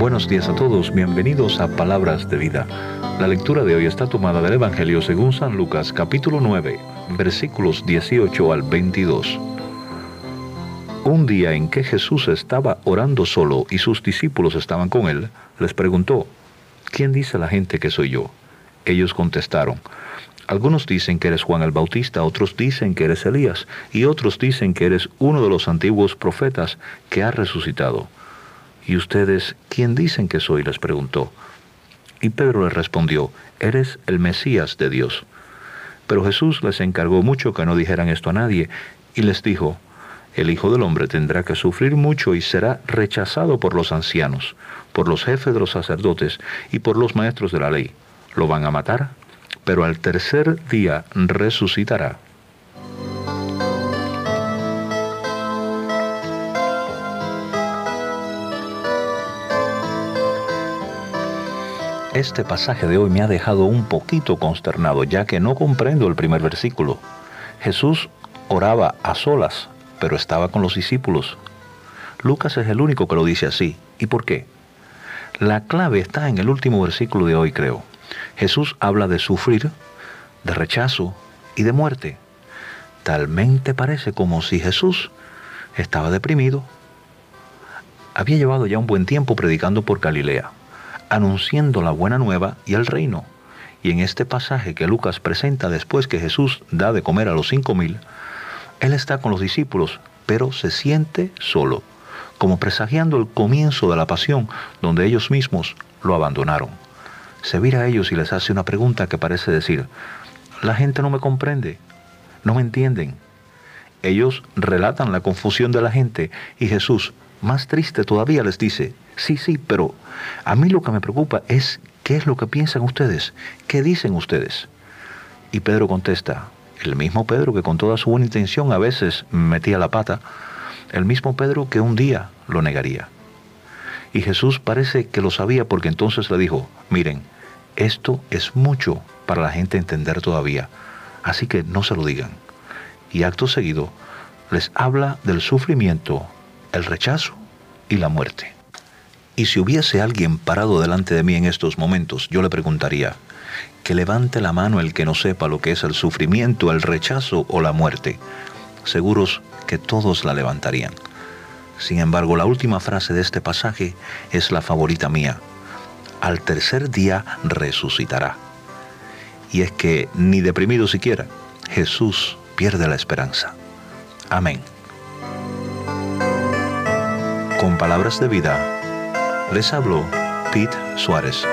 Buenos días a todos, bienvenidos a Palabras de Vida. La lectura de hoy está tomada del Evangelio según San Lucas capítulo 9, versículos 18 al 22. Un día en que Jesús estaba orando solo y sus discípulos estaban con él, les preguntó, ¿quién dice la gente que soy yo? Ellos contestaron, algunos dicen que eres Juan el Bautista, otros dicen que eres Elías, y otros dicen que eres uno de los antiguos profetas que ha resucitado. ¿Y ustedes quién dicen que soy? les preguntó. Y Pedro le respondió, eres el Mesías de Dios. Pero Jesús les encargó mucho que no dijeran esto a nadie, y les dijo, el Hijo del Hombre tendrá que sufrir mucho y será rechazado por los ancianos, por los jefes de los sacerdotes y por los maestros de la ley. Lo van a matar pero al tercer día resucitará. Este pasaje de hoy me ha dejado un poquito consternado, ya que no comprendo el primer versículo. Jesús oraba a solas, pero estaba con los discípulos. Lucas es el único que lo dice así. ¿Y por qué? La clave está en el último versículo de hoy, creo. Jesús habla de sufrir, de rechazo y de muerte. Talmente parece como si Jesús estaba deprimido. Había llevado ya un buen tiempo predicando por Galilea, anunciando la buena nueva y el reino. Y en este pasaje que Lucas presenta después que Jesús da de comer a los cinco mil, Él está con los discípulos, pero se siente solo, como presagiando el comienzo de la pasión donde ellos mismos lo abandonaron se vira a ellos y les hace una pregunta que parece decir, la gente no me comprende, no me entienden. Ellos relatan la confusión de la gente y Jesús, más triste todavía, les dice, sí, sí, pero a mí lo que me preocupa es qué es lo que piensan ustedes, qué dicen ustedes. Y Pedro contesta, el mismo Pedro que con toda su buena intención a veces metía la pata, el mismo Pedro que un día lo negaría. Y Jesús parece que lo sabía porque entonces le dijo, miren, esto es mucho para la gente entender todavía, así que no se lo digan. Y acto seguido les habla del sufrimiento, el rechazo y la muerte. Y si hubiese alguien parado delante de mí en estos momentos, yo le preguntaría, que levante la mano el que no sepa lo que es el sufrimiento, el rechazo o la muerte. Seguros que todos la levantarían. Sin embargo, la última frase de este pasaje es la favorita mía. Al tercer día resucitará. Y es que, ni deprimido siquiera, Jesús pierde la esperanza. Amén. Con palabras de vida, les habló Pete Suárez.